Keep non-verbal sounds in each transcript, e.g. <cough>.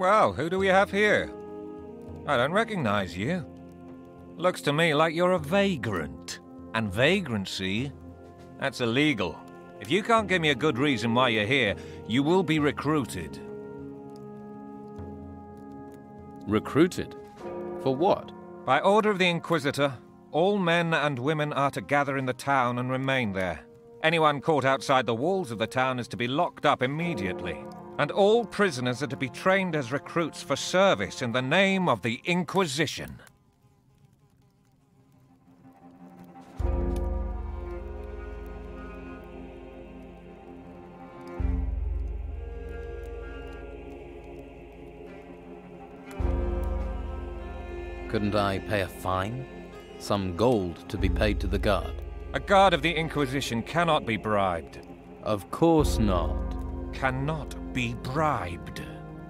Well, who do we have here? I don't recognize you. Looks to me like you're a vagrant. And vagrancy, that's illegal. If you can't give me a good reason why you're here, you will be recruited. Recruited? For what? By order of the Inquisitor, all men and women are to gather in the town and remain there. Anyone caught outside the walls of the town is to be locked up immediately. And all prisoners are to be trained as recruits for service in the name of the Inquisition. Couldn't I pay a fine? Some gold to be paid to the guard? A guard of the Inquisition cannot be bribed. Of course not. Cannot be bribed.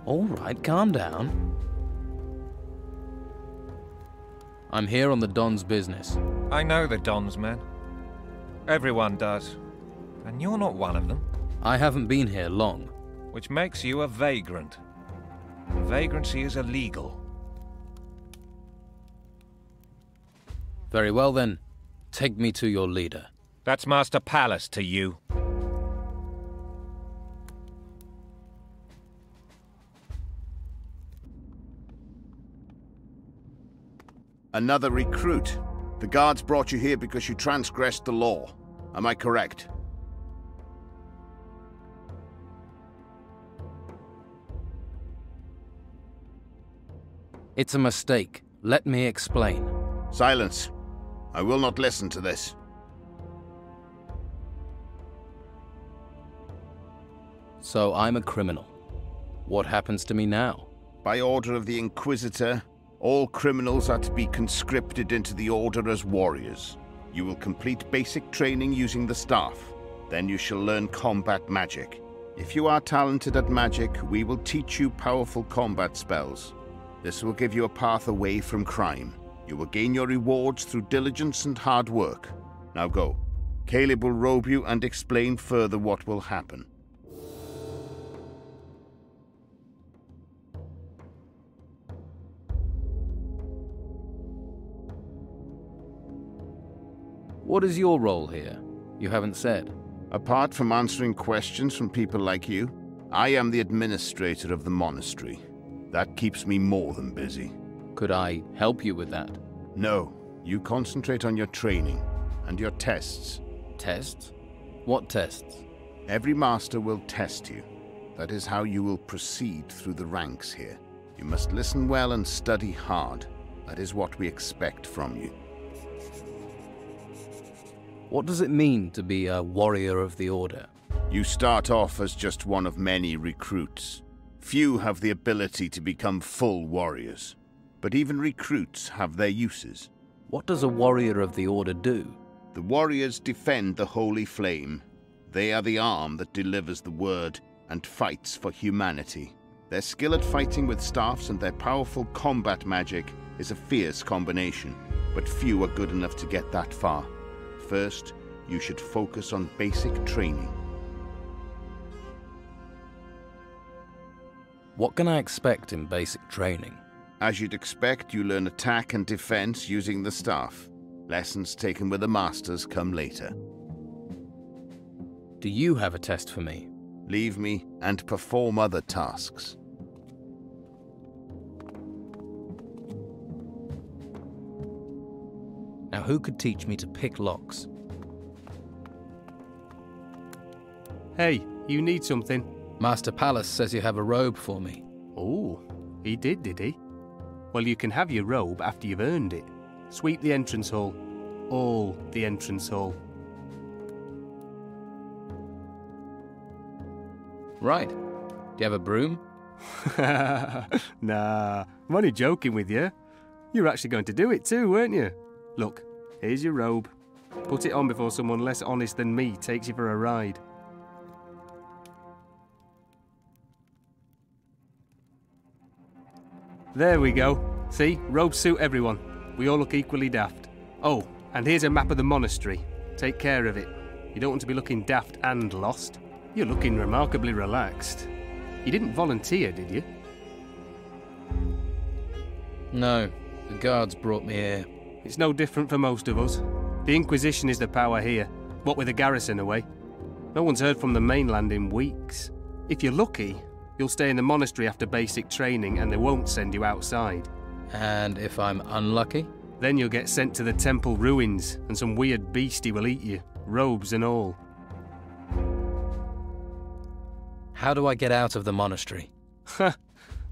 All right, calm down. I'm here on the Don's business. I know the Don's men. Everyone does. And you're not one of them. I haven't been here long. Which makes you a vagrant. Vagrancy is illegal. Very well then. Take me to your leader. That's Master Pallas to you. Another recruit. The guards brought you here because you transgressed the law. Am I correct? It's a mistake. Let me explain. Silence. I will not listen to this. So I'm a criminal. What happens to me now? By order of the Inquisitor, all criminals are to be conscripted into the Order as warriors. You will complete basic training using the staff. Then you shall learn combat magic. If you are talented at magic, we will teach you powerful combat spells. This will give you a path away from crime. You will gain your rewards through diligence and hard work. Now go. Kalib will robe you and explain further what will happen. What is your role here? You haven't said. Apart from answering questions from people like you, I am the administrator of the monastery. That keeps me more than busy. Could I help you with that? No, you concentrate on your training and your tests. Tests? What tests? Every master will test you. That is how you will proceed through the ranks here. You must listen well and study hard. That is what we expect from you. What does it mean to be a warrior of the Order? You start off as just one of many recruits. Few have the ability to become full warriors. But even recruits have their uses. What does a warrior of the Order do? The warriors defend the Holy Flame. They are the arm that delivers the word and fights for humanity. Their skill at fighting with staffs and their powerful combat magic is a fierce combination, but few are good enough to get that far. First, you should focus on basic training. What can I expect in basic training? As you'd expect, you learn attack and defense using the staff. Lessons taken with the masters come later. Do you have a test for me? Leave me and perform other tasks. Now who could teach me to pick locks? Hey, you need something? Master Pallas says you have a robe for me. Oh, he did, did he? Well, you can have your robe after you've earned it. Sweep the entrance hall. All the entrance hall. Right. Do you have a broom? <laughs> nah, I'm only joking with you. You're actually going to do it too, weren't you? Look, here's your robe. Put it on before someone less honest than me takes you for a ride. There we go. See, robes suit everyone. We all look equally daft. Oh, and here's a map of the monastery. Take care of it. You don't want to be looking daft and lost. You're looking remarkably relaxed. You didn't volunteer, did you? No, the guards brought me here. It's no different for most of us. The Inquisition is the power here, what with the garrison away. No one's heard from the mainland in weeks. If you're lucky, you'll stay in the monastery after basic training and they won't send you outside. And if I'm unlucky? Then you'll get sent to the temple ruins and some weird beastie will eat you, robes and all. How do I get out of the monastery? <laughs>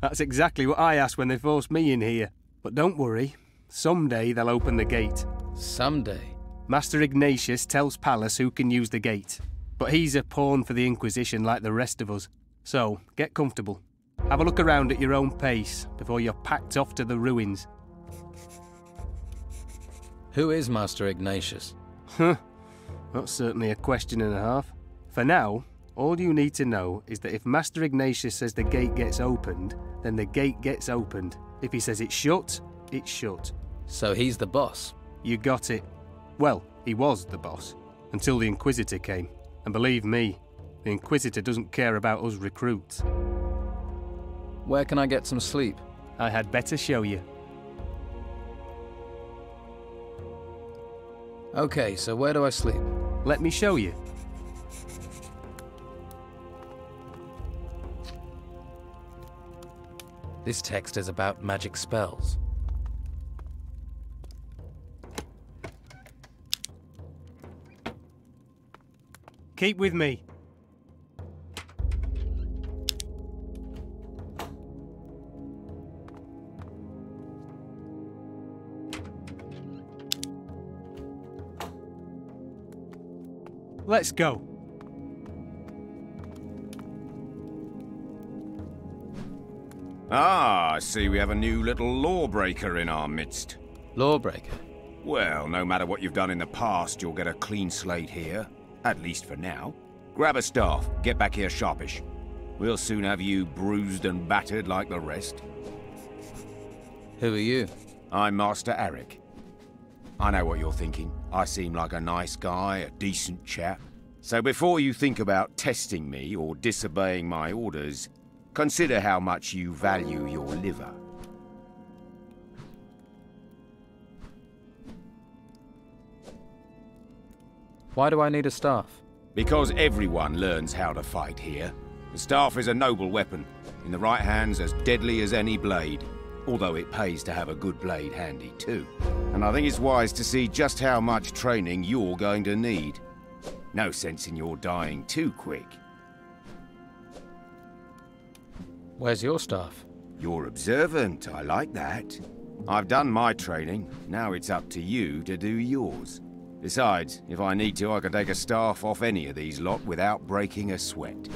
That's exactly what I asked when they forced me in here. But don't worry, someday they'll open the gate. Someday. Master Ignatius tells Pallas who can use the gate, but he's a pawn for the Inquisition like the rest of us. So, get comfortable. Have a look around at your own pace before you're packed off to the ruins. Who is Master Ignatius? Huh. That's certainly a question and a half. For now, all you need to know is that if Master Ignatius says the gate gets opened, then the gate gets opened. If he says it's shut, it's shut. So he's the boss. You got it. Well, he was the boss, until the Inquisitor came. And believe me, the Inquisitor doesn't care about us recruits. Where can I get some sleep? I had better show you. Okay, so where do I sleep? Let me show you. This text is about magic spells. Keep with me. Let's go. Ah, I see we have a new little lawbreaker in our midst. Lawbreaker. Well, no matter what you've done in the past, you'll get a clean slate here. At least for now. Grab a staff, get back here sharpish. We'll soon have you bruised and battered like the rest. Who are you? I'm Master Aric. I know what you're thinking. I seem like a nice guy, a decent chap. So before you think about testing me or disobeying my orders, consider how much you value your liver. Why do I need a staff? Because everyone learns how to fight here. The staff is a noble weapon, in the right hands as deadly as any blade, although it pays to have a good blade handy too. And I think it's wise to see just how much training you're going to need. No sense in your dying too quick. Where's your staff? You're observant, I like that. I've done my training, now it's up to you to do yours. Besides, if I need to, I can take a staff off any of these lot without breaking a sweat.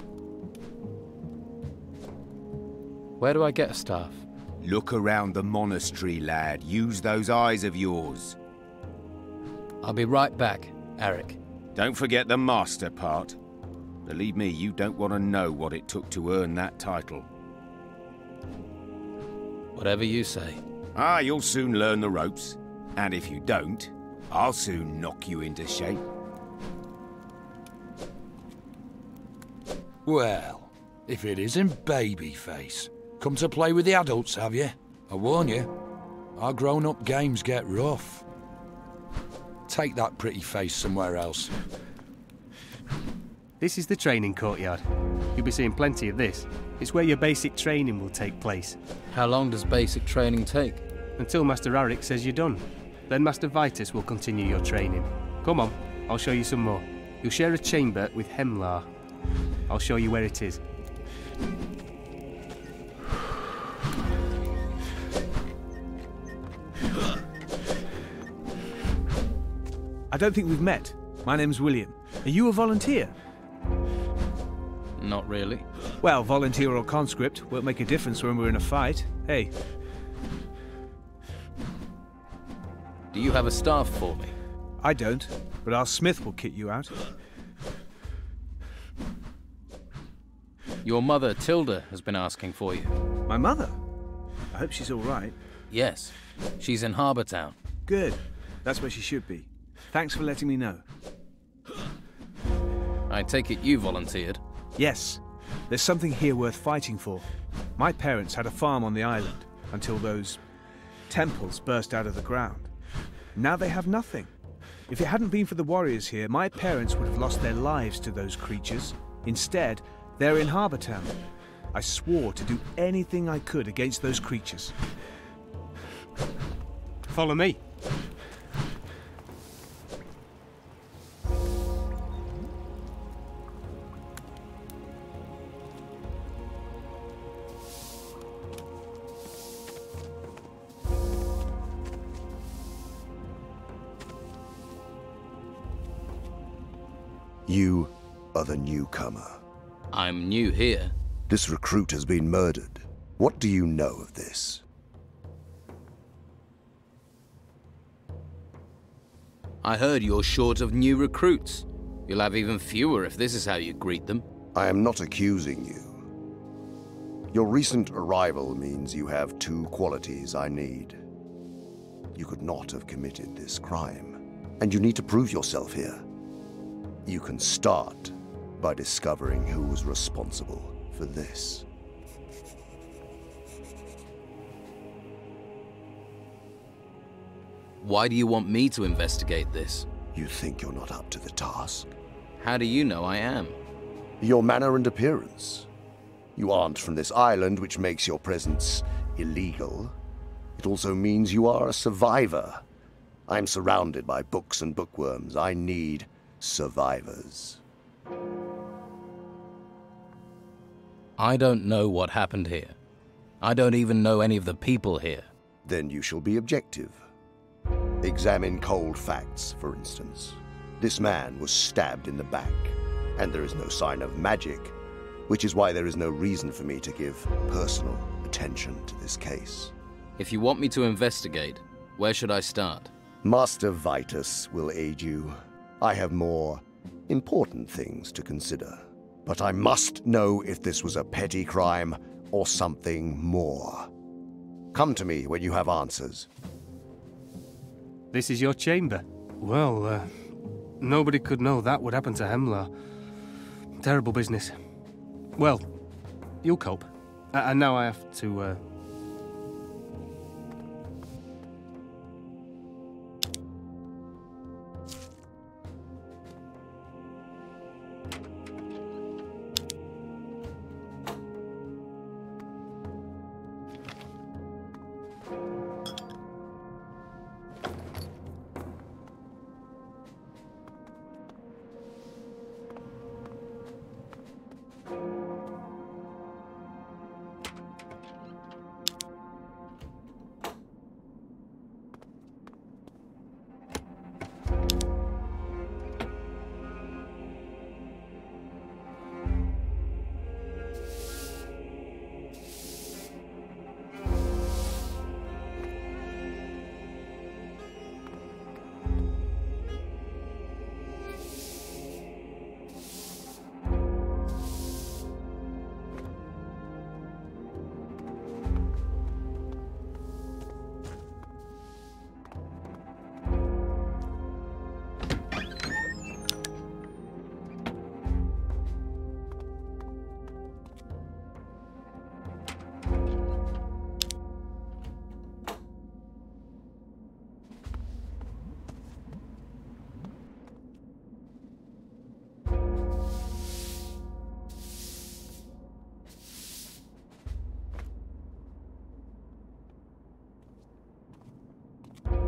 Where do I get a staff? Look around the monastery, lad. Use those eyes of yours. I'll be right back, Aric. Don't forget the master part. Believe me, you don't want to know what it took to earn that title. Whatever you say. Ah, you'll soon learn the ropes. And if you don't, I'll soon knock you into shape. Well, if it isn't Babyface. Come to play with the adults, have you? I warn you, our grown-up games get rough. Take that pretty face somewhere else. This is the training courtyard. You'll be seeing plenty of this. It's where your basic training will take place. How long does basic training take? Until Master Aric says you're done. Then Master Vitus will continue your training. Come on, I'll show you some more. You'll share a chamber with Hemlar. I'll show you where it is. I don't think we've met. My name's William. Are you a volunteer? Not really. Well, volunteer or conscript won't make a difference when we're in a fight. Hey, Do you have a staff for me? I don't, but our smith will kit you out. Your mother, Tilda, has been asking for you. My mother? I hope she's all right. Yes, she's in Harbour Town. Good. That's where she should be. Thanks for letting me know. I take it you volunteered. Yes, there's something here worth fighting for. My parents had a farm on the island until those temples burst out of the ground. Now they have nothing. If it hadn't been for the warriors here, my parents would have lost their lives to those creatures. Instead, they're in Harbour Town. I swore to do anything I could against those creatures. Follow me. I'm new here. This recruit has been murdered. What do you know of this? I heard you're short of new recruits. You'll have even fewer if this is how you greet them. I am not accusing you. Your recent arrival means you have two qualities I need. You could not have committed this crime, and you need to prove yourself here. You can start by discovering who was responsible for this. Why do you want me to investigate this? You think you're not up to the task? How do you know I am? Your manner and appearance. You aren't from this island, which makes your presence illegal. It also means you are a survivor. I'm surrounded by books and bookworms. I need survivors. I don't know what happened here. I don't even know any of the people here. Then you shall be objective. Examine cold facts, for instance. This man was stabbed in the back, and there is no sign of magic, which is why there is no reason for me to give personal attention to this case. If you want me to investigate, where should I start? Master Vitus will aid you. I have more important things to consider. But I must know if this was a petty crime or something more. Come to me when you have answers. This is your chamber. Well, uh, nobody could know that would happen to Hemlar. Terrible business. Well, you'll cope. A- and now I have to, uh...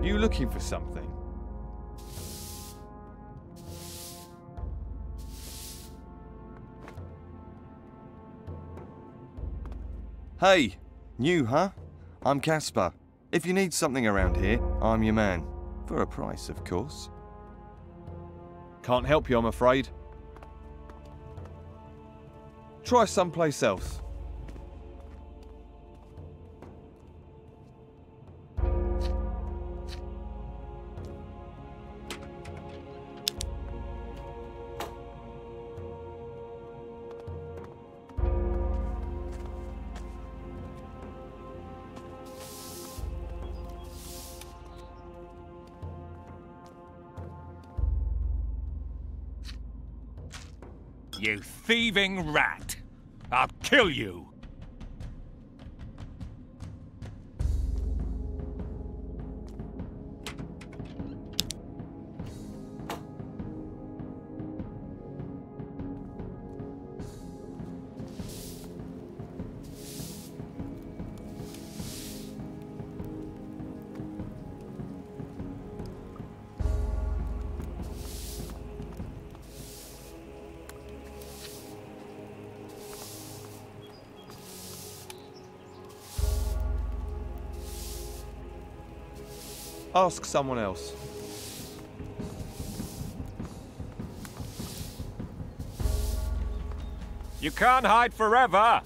You looking for something? Hey, new, huh? I'm Casper. If you need something around here, I'm your man. For a price, of course. Can't help you, I'm afraid. Try someplace else. Thieving rat! I'll kill you! Ask someone else. You can't hide forever!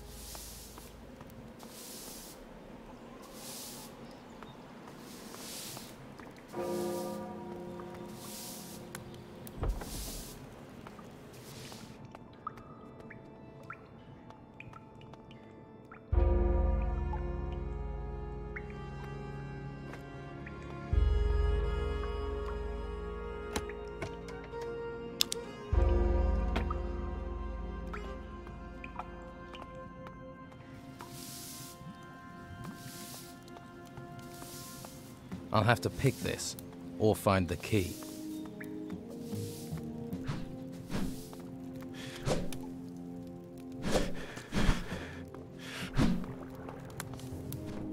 I'll have to pick this, or find the key.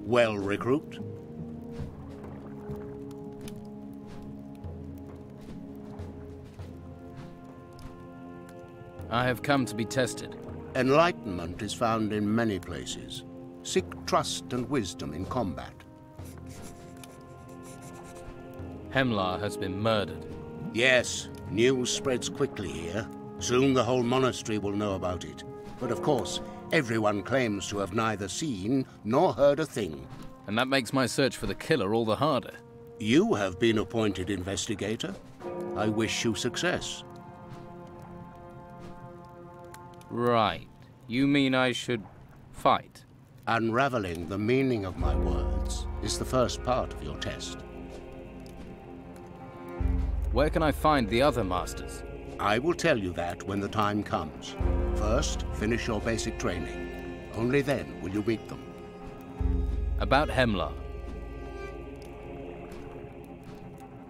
Well, recruit? I have come to be tested. Enlightenment is found in many places. Seek trust and wisdom in combat. Hemlar has been murdered. Yes, news spreads quickly here. Soon the whole monastery will know about it. But of course, everyone claims to have neither seen nor heard a thing. And that makes my search for the killer all the harder. You have been appointed investigator. I wish you success. Right. You mean I should fight? Unraveling the meaning of my words is the first part of your test. Where can I find the other masters? I will tell you that when the time comes. First, finish your basic training. Only then will you meet them. About Hemlar.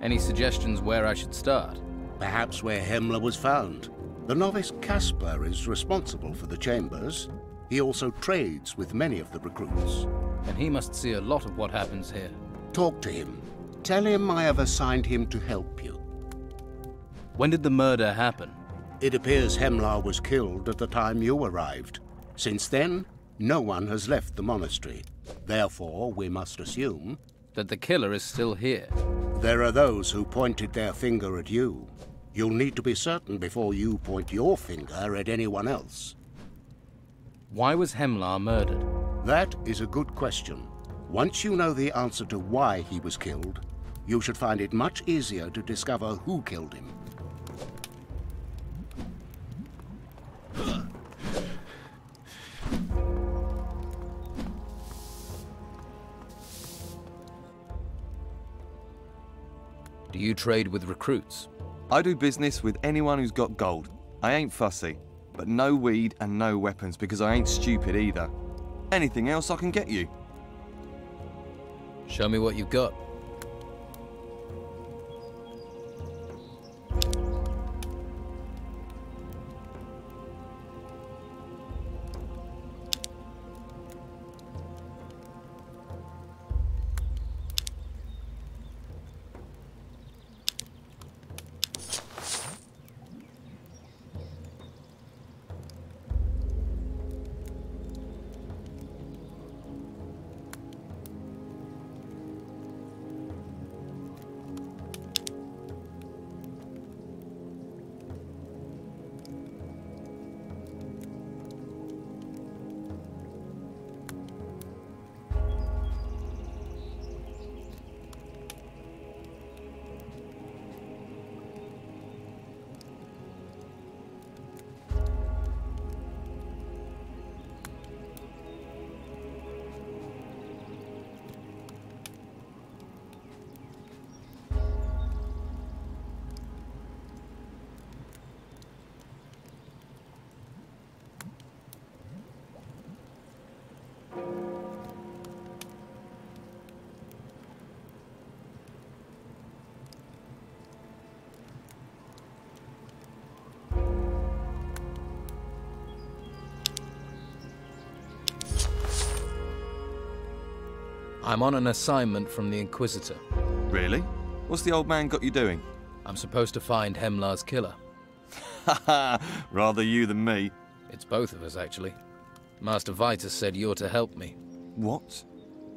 Any suggestions where I should start? Perhaps where Hemlar was found. The novice Casper is responsible for the chambers. He also trades with many of the recruits. And he must see a lot of what happens here. Talk to him. Tell him I have assigned him to help you. When did the murder happen? It appears Hemlar was killed at the time you arrived. Since then, no one has left the monastery. Therefore, we must assume... That the killer is still here. There are those who pointed their finger at you. You'll need to be certain before you point your finger at anyone else. Why was Hemlar murdered? That is a good question. Once you know the answer to why he was killed, you should find it much easier to discover who killed him. <sighs> Do you trade with recruits? I do business with anyone who's got gold. I ain't fussy, but no weed and no weapons because I ain't stupid either. Anything else I can get you. Show me what you've got. I'm on an assignment from the Inquisitor. Really? What's the old man got you doing? I'm supposed to find Hemlar's killer. <laughs> Rather you than me. It's both of us, actually. Master Vitus said you're to help me. What?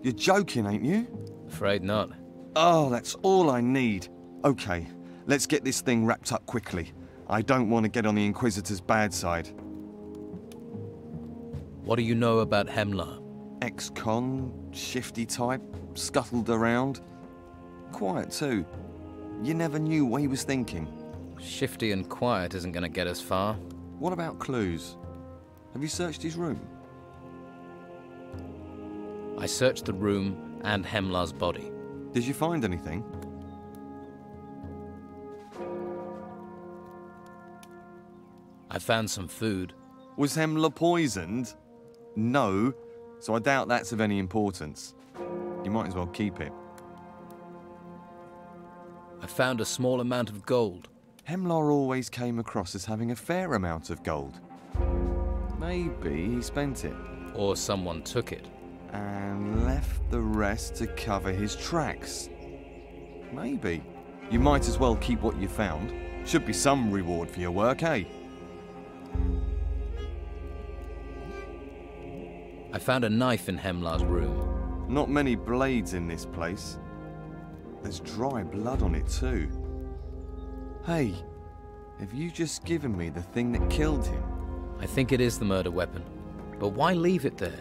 You're joking, ain't you? Afraid not. Oh, that's all I need. Okay, let's get this thing wrapped up quickly. I don't want to get on the Inquisitor's bad side. What do you know about Hemlar? Ex-con, shifty type, scuttled around. Quiet too. You never knew what he was thinking. Shifty and quiet isn't going to get us far. What about clues? Have you searched his room? I searched the room and Hemlar's body. Did you find anything? I found some food. Was Hemlar poisoned? No, so I doubt that's of any importance. You might as well keep it. I found a small amount of gold. Hemlar always came across as having a fair amount of gold. Maybe he spent it. Or someone took it. And left the rest to cover his tracks. Maybe. You might as well keep what you found. Should be some reward for your work, eh? I found a knife in Hemlar's room. Not many blades in this place. There's dry blood on it too. Hey, have you just given me the thing that killed him? I think it is the murder weapon. But why leave it there?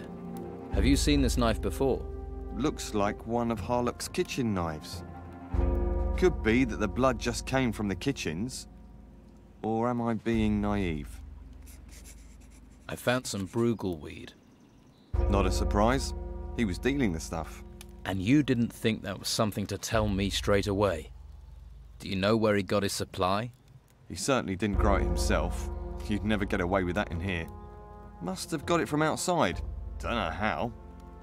Have you seen this knife before? Looks like one of Harlock's kitchen knives. Could be that the blood just came from the kitchens. Or am I being naive? I found some Bruegel weed. Not a surprise. He was dealing the stuff. And you didn't think that was something to tell me straight away? Do you know where he got his supply? He certainly didn't grow it himself. You'd never get away with that in here. Must have got it from outside. Don't know how.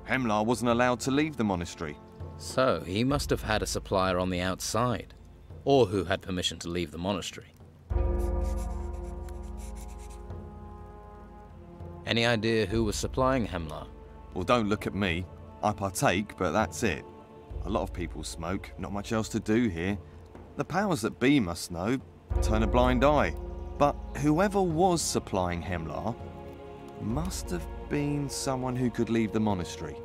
Hemlar wasn't allowed to leave the monastery. So, he must have had a supplier on the outside. Or who had permission to leave the monastery. Any idea who was supplying Hemlar? Well, don't look at me. I partake, but that's it. A lot of people smoke, not much else to do here. The powers that be must know, turn a blind eye. But whoever was supplying Hemlar must have been someone who could leave the monastery.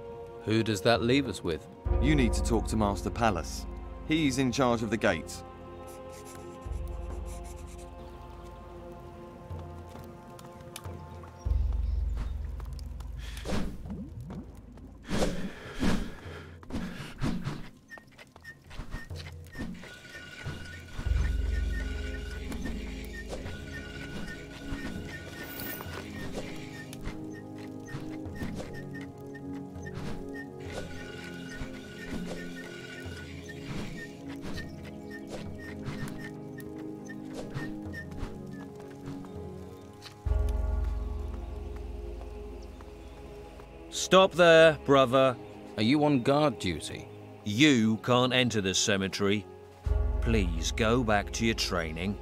Who does that leave us with? You need to talk to Master Pallas. He's in charge of the gates. Stop there, brother. Are you on guard duty? You can't enter the cemetery. Please go back to your training.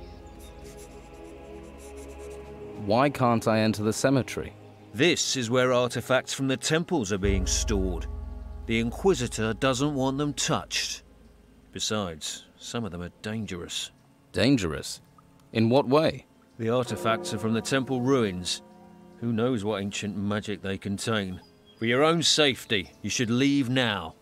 Why can't I enter the cemetery? This is where artifacts from the temples are being stored. The Inquisitor doesn't want them touched. Besides, some of them are dangerous. Dangerous? In what way? The artifacts are from the temple ruins. Who knows what ancient magic they contain? For your own safety, you should leave now.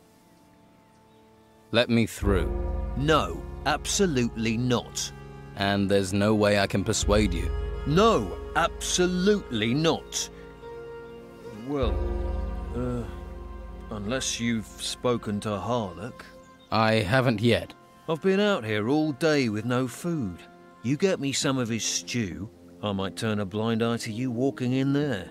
Let me through. No, absolutely not. And there's no way I can persuade you. No, absolutely not. Well, uh, unless you've spoken to Harlock. I haven't yet. I've been out here all day with no food. You get me some of his stew, I might turn a blind eye to you walking in there.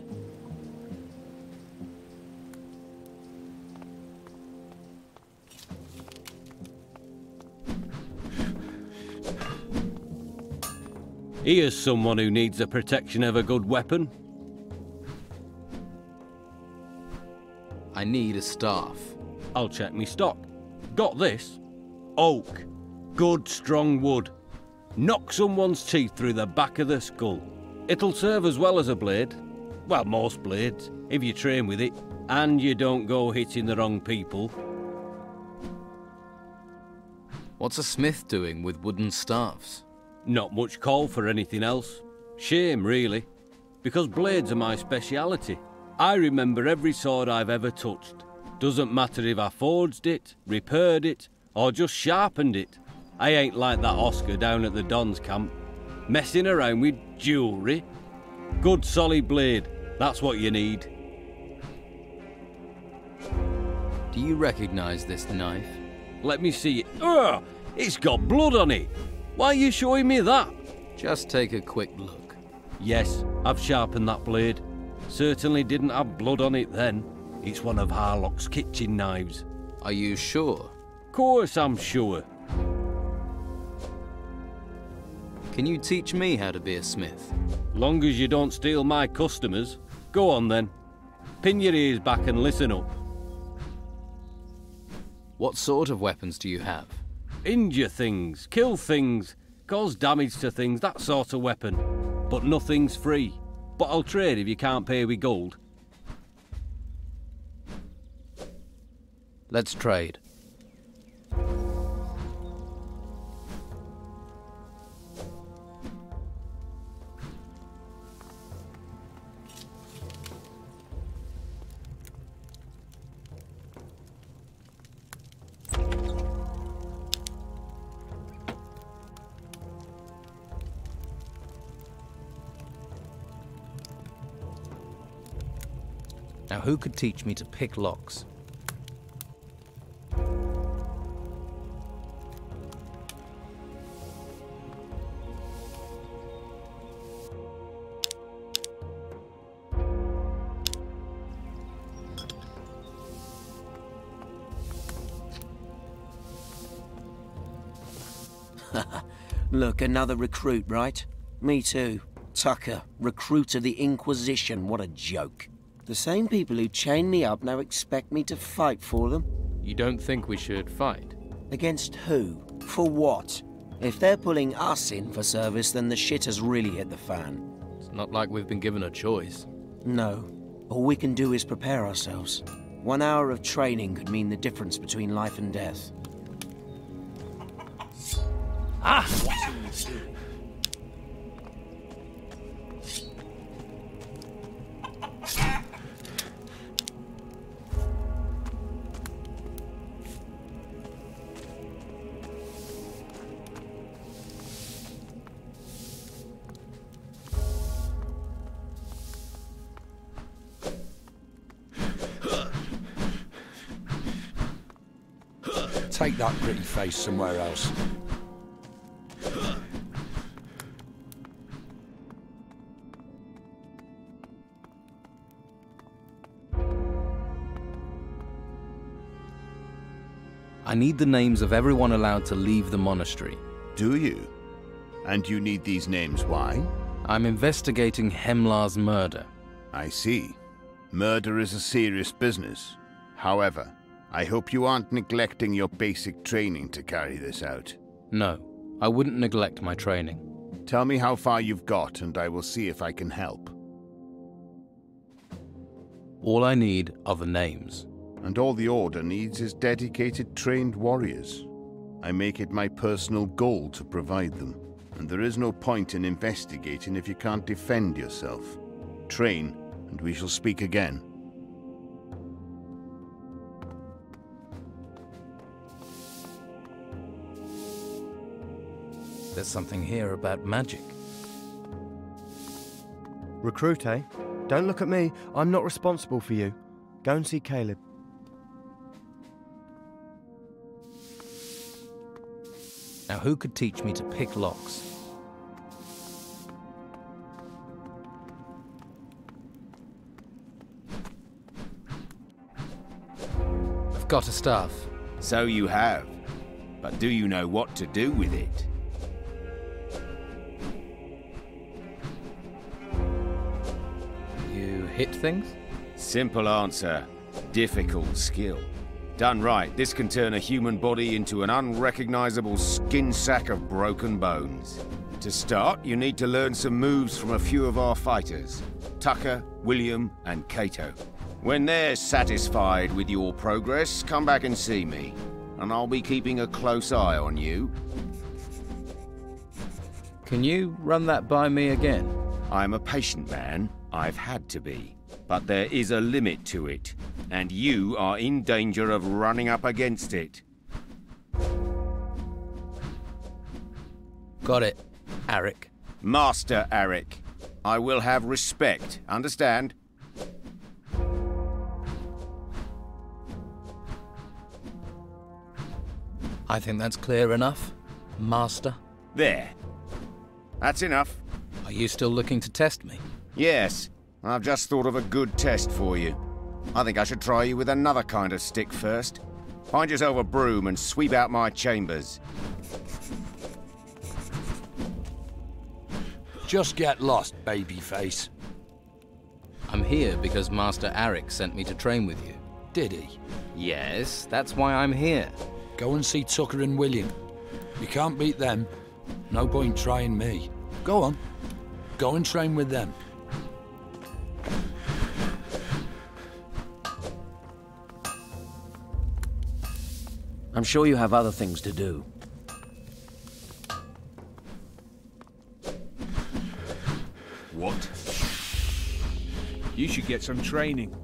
Here's someone who needs the protection of a good weapon. I need a staff. I'll check me stock. Got this? Oak. Good, strong wood. Knock someone's teeth through the back of the skull. It'll serve as well as a blade. Well, most blades, if you train with it, and you don't go hitting the wrong people. What's a smith doing with wooden staffs? Not much call for anything else. Shame, really. Because blades are my speciality. I remember every sword I've ever touched. Doesn't matter if I forged it, repaired it, or just sharpened it. I ain't like that Oscar down at the Don's camp, messing around with jewellery. Good solid blade, that's what you need. Do you recognize this knife? Let me see it. Ugh! It's got blood on it. Why are you showing me that? Just take a quick look. Yes, I've sharpened that blade. Certainly didn't have blood on it then. It's one of Harlock's kitchen knives. Are you sure? Course I'm sure. Can you teach me how to be a smith? Long as you don't steal my customers. Go on then. Pin your ears back and listen up. What sort of weapons do you have? Injure things, kill things, cause damage to things, that sort of weapon. But nothing's free. But I'll trade if you can't pay with gold. Let's trade. Now, who could teach me to pick locks? <laughs> Look, another recruit, right? Me too. Tucker, recruit of the Inquisition. What a joke. The same people who chained me up now expect me to fight for them? You don't think we should fight? Against who? For what? If they're pulling us in for service, then the shit has really hit the fan. It's not like we've been given a choice. No. All we can do is prepare ourselves. One hour of training could mean the difference between life and death. Ah! Face somewhere else. I need the names of everyone allowed to leave the monastery. Do you? And you need these names why? I'm investigating Hemlar's murder. I see. Murder is a serious business. However, I hope you aren't neglecting your basic training to carry this out. No, I wouldn't neglect my training. Tell me how far you've got, and I will see if I can help. All I need are the names. And all the Order needs is dedicated, trained warriors. I make it my personal goal to provide them, and there is no point in investigating if you can't defend yourself. Train, and we shall speak again. There's something here about magic. Recruit, eh? Don't look at me. I'm not responsible for you. Go and see Kalib. Now, who could teach me to pick locks? I've got a staff. So you have. But do you know what to do with it? Hit things? Simple answer. Difficult skill. Done right, this can turn a human body into an unrecognizable skin sack of broken bones. To start, you need to learn some moves from a few of our fighters. Tucker, William, and Kato. When they're satisfied with your progress, come back and see me. And I'll be keeping a close eye on you. Can you run that by me again? I'm a patient man. I've had to be. But there is a limit to it, and you are in danger of running up against it. Got it, Aric. Master Aric. I will have respect, understand? I think that's clear enough, Master. There. That's enough. Are you still looking to test me? Yes. I've just thought of a good test for you. I think I should try you with another kind of stick first. Find yourself a broom and sweep out my chambers. Just get lost, babyface. I'm here because Master Aric sent me to train with you. Did he? Yes, that's why I'm here. Go and see Tucker and William. You can't beat them. No point trying me. Go on. Go and train with them. I'm sure you have other things to do. What? You should get some training.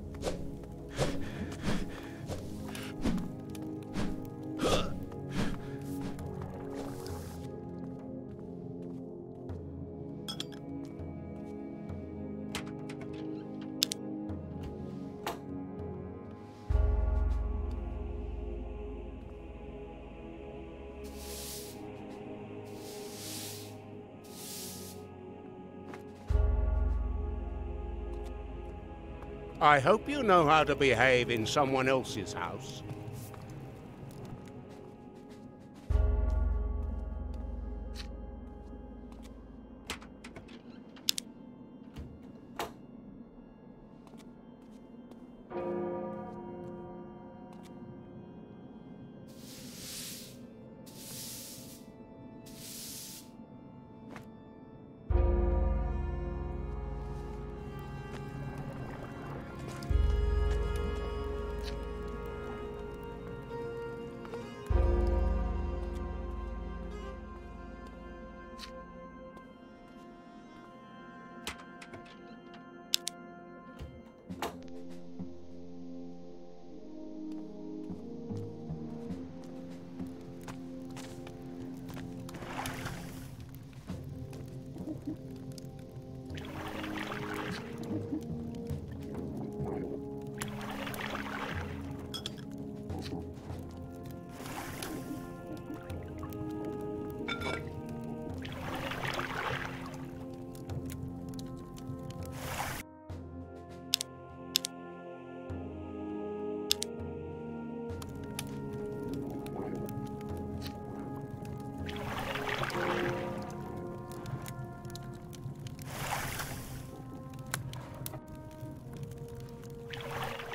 I hope you know how to behave in someone else's house.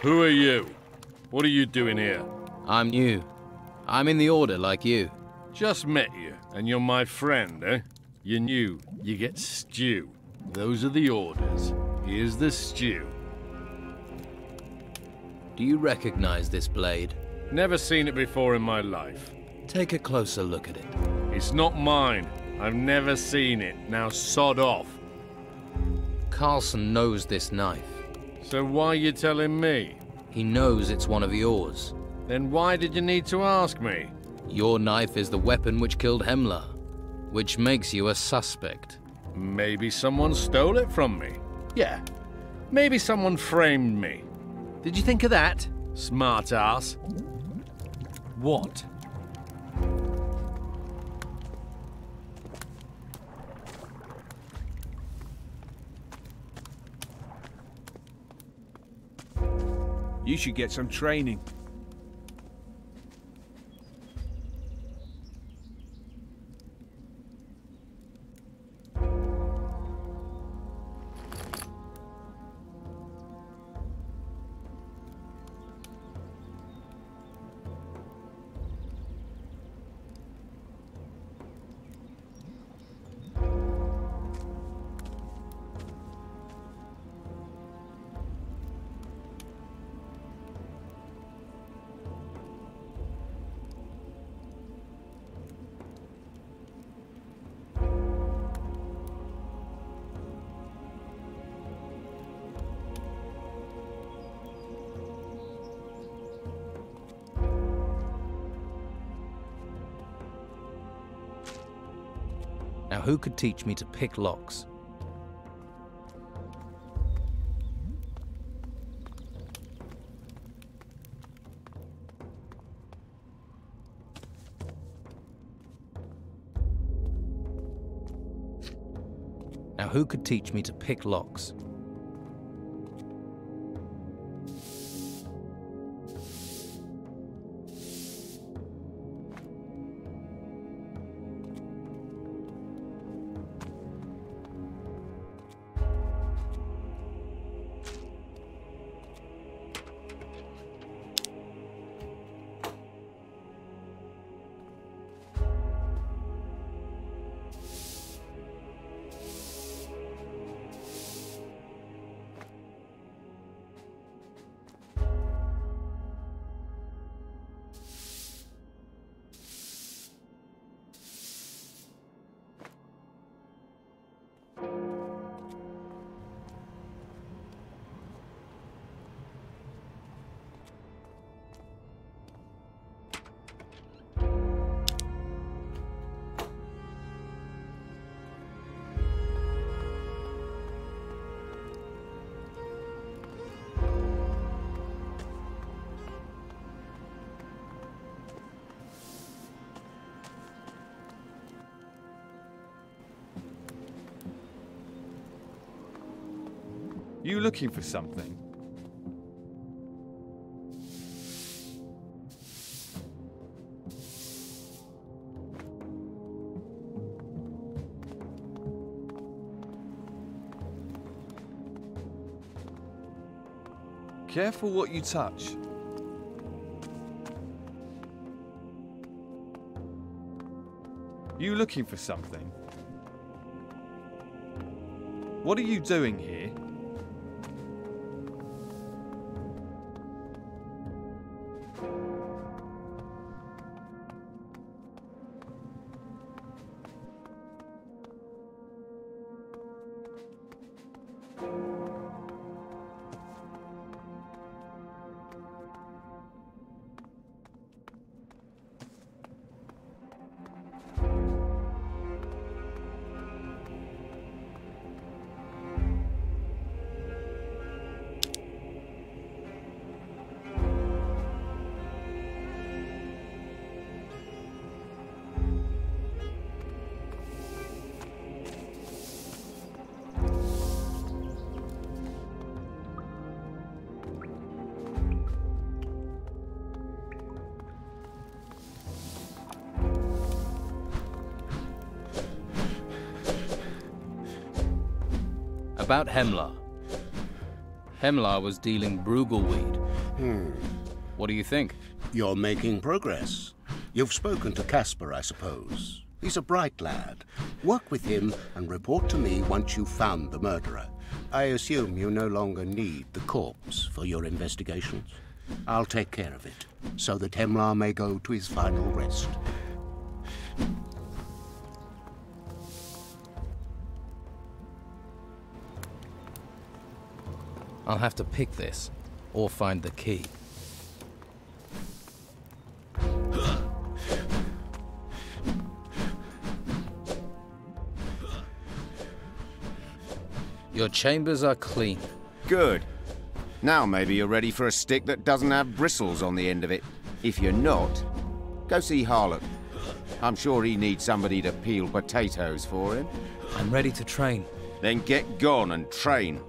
Who are you? What are you doing here? I'm new. I'm in the Order like you. Just met you, and you're my friend, eh? You're new. You get stew. Those are the orders. Here's the stew. Do you recognize this blade? Never seen it before in my life. Take a closer look at it. It's not mine. I've never seen it. Now sod off. Carlson knows this knife. So why are you telling me? He knows it's one of yours. Then why did you need to ask me? Your knife is the weapon which killed Hemlar, which makes you a suspect. Maybe someone stole it from me. Yeah. Maybe someone framed me. Did you think of that? Smart ass. What? You should get some training. Who could teach me to pick locks? Now, who could teach me to pick locks? Looking for something? Careful what you touch. You looking for something? What are you doing here? About Hemlar. Hemlar was dealing Brugleweed. Hmm. What do you think? You're making progress. You've spoken to Casper, I suppose. He's a bright lad. Work with him and report to me once you've found the murderer. I assume you no longer need the corpse for your investigations. I'll take care of it, so that Hemlar may go to his final rest. I'll have to pick this, or find the key. Your chambers are clean. Good. Now maybe you're ready for a stick that doesn't have bristles on the end of it. If you're not, go see Harlan. I'm sure he needs somebody to peel potatoes for him. I'm ready to train. Then get gone and train.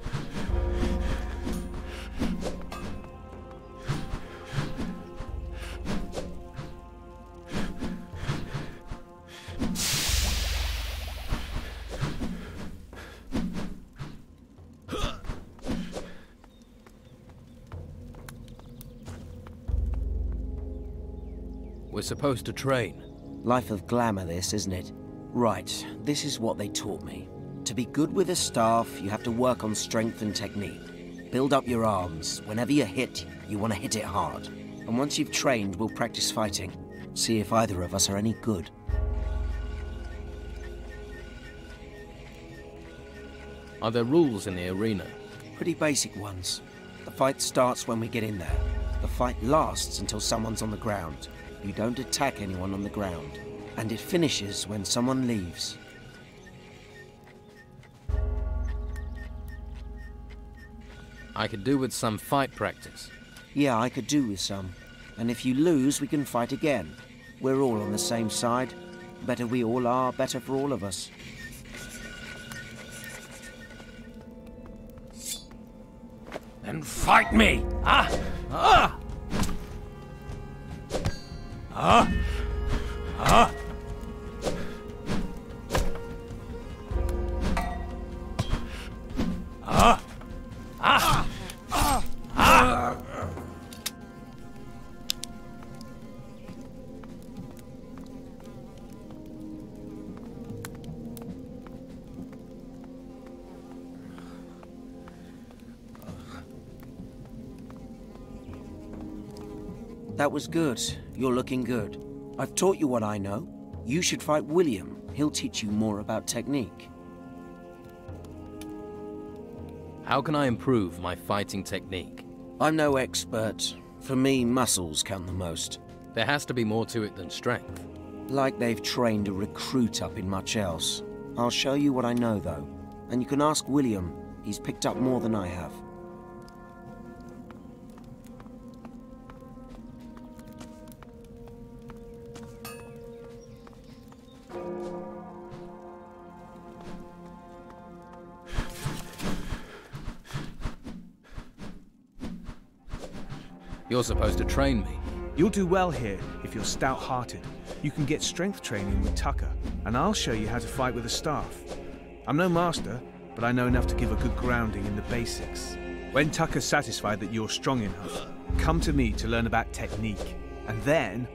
Supposed to train. Life of glamour, this, isn't it? Right, this is what they taught me. To be good with a staff, you have to work on strength and technique. Build up your arms. Whenever you hit, you want to hit it hard. And once you've trained, we'll practice fighting. See if either of us are any good. Are there rules in the arena? Pretty basic ones. The fight starts when we get in there. The fight lasts until someone's on the ground. You don't attack anyone on the ground. And it finishes when someone leaves. I could do with some fight practice. Yeah, I could do with some. And if you lose, we can fight again. We're all on the same side. Better we all are, better for all of us. Then fight me! Ah! Ah! Ah! Ah! Ah! That was good. You're looking good. I've taught you what I know. You should fight William. He'll teach you more about technique. How can I improve my fighting technique? I'm no expert. For me, muscles count the most. There has to be more to it than strength. Like they've trained a recruit up in much else. I'll show you what I know, though. And you can ask William. He's picked up more than I have. You're supposed to train me. You'll do well here if you're stout-hearted. You can get strength training with Tucker, and I'll show you how to fight with a staff. I'm no master, but I know enough to give a good grounding in the basics. When Tucker's satisfied that you're strong enough, come to me to learn about technique. And then,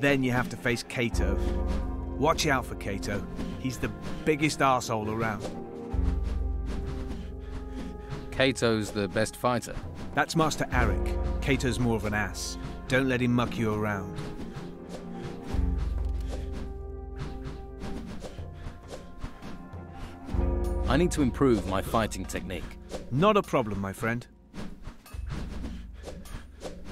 then you have to face Kato. Watch out for Kato. He's the biggest asshole around. Kato's the best fighter. That's Master Aric. Kato's more of an ass. Don't let him muck you around. I need to improve my fighting technique. Not a problem, my friend.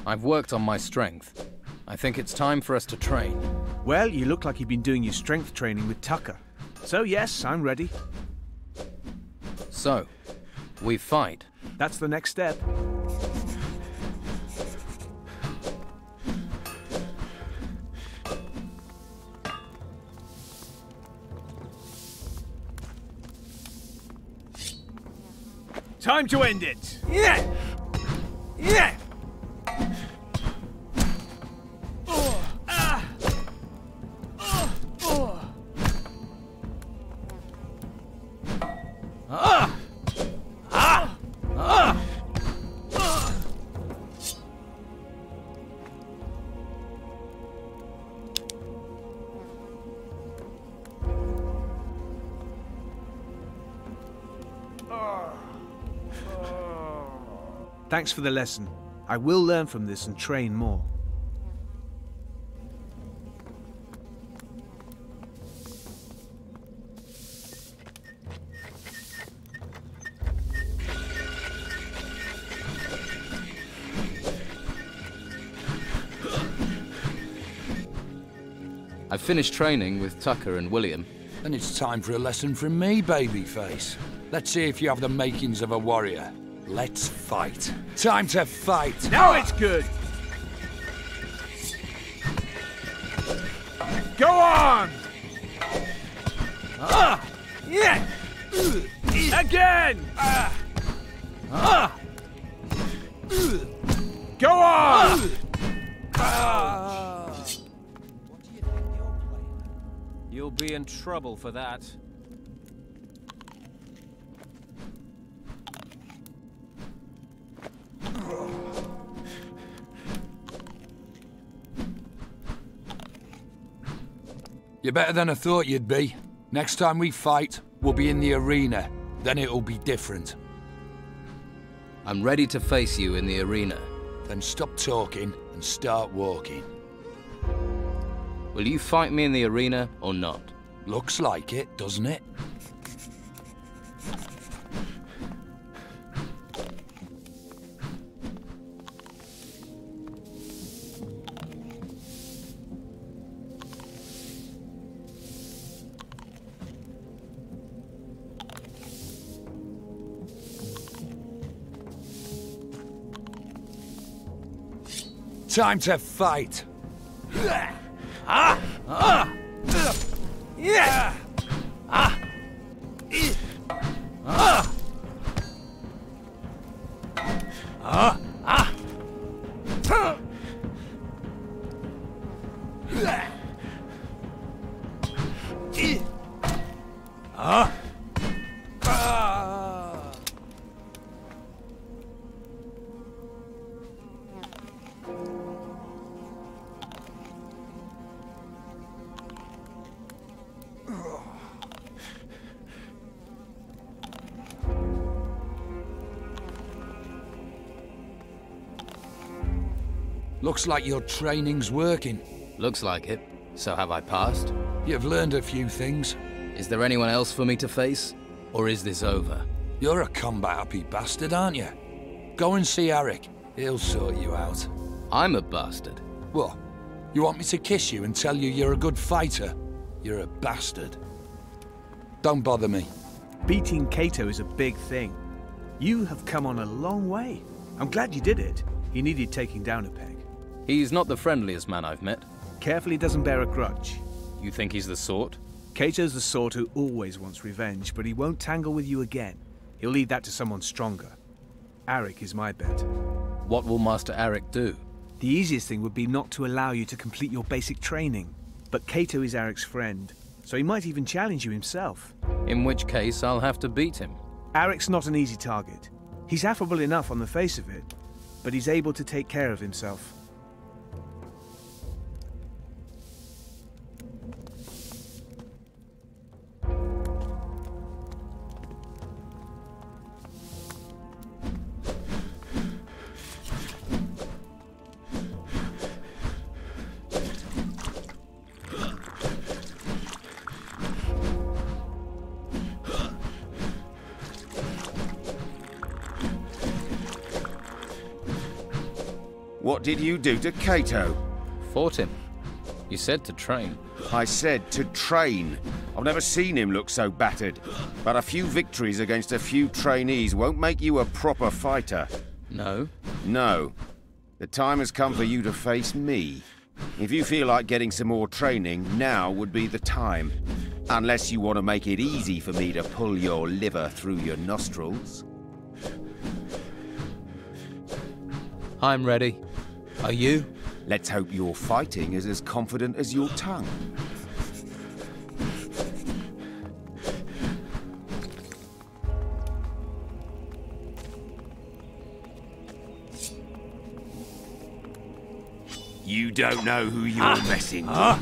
I've worked on my strength. I think it's time for us to train. Well, you look like you've been doing your strength training with Tucker. So, yes, I'm ready. So, we fight. That's the next step. Time to end it! Yeah! Yeah! Thanks for the lesson. I will learn from this and train more. I've finished training with Tucker and William. Then it's time for a lesson from me, babyface. Let's see if you have the makings of a warrior. Let's fight. Time to fight. Now it's good! Go on! Ah! Yeah! Again! Ah! Go on! You'll be in trouble for that. You're better than I thought you'd be. Next time we fight, we'll be in the arena. Then it'll be different. I'm ready to face you in the arena. Then stop talking and start walking. Will you fight me in the arena or not? Looks like it, doesn't it? Time to fight. Looks like your training's working. Looks like it. So have I passed? You've learned a few things. Is there anyone else for me to face? Or is this over? You're a combat-happy bastard, aren't you? Go and see Aric. He'll sort you out. I'm a bastard. What? You want me to kiss you and tell you you're a good fighter? You're a bastard. Don't bother me. Beating Kato is a big thing. You have come on a long way. I'm glad you did it. He needed taking down a peg. He's not the friendliest man I've met. Carefully doesn't bear a grudge. You think he's the sort? Kato's the sort who always wants revenge, but he won't tangle with you again. He'll leave that to someone stronger. Aric is my bet. What will Master Aric do? The easiest thing would be not to allow you to complete your basic training. But Kato is Aric's friend, so he might even challenge you himself. In which case, I'll have to beat him. Aric's not an easy target. He's affable enough on the face of it, but he's able to take care of himself. Did you do to Kato? Fought him. You said to train. I said to train. I've never seen him look so battered. But a few victories against a few trainees won't make you a proper fighter. No? No. The time has come for you to face me. If you feel like getting some more training, now would be the time. Unless you want to make it easy for me to pull your liver through your nostrils. I'm ready. Are you? Let's hope your fighting is as confident as your tongue. You don't know who you're Ah. messing Ah.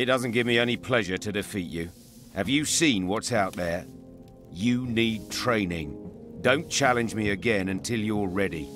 It doesn't give me any pleasure to defeat you. Have you seen what's out there? You need training. Don't challenge me again until you're ready.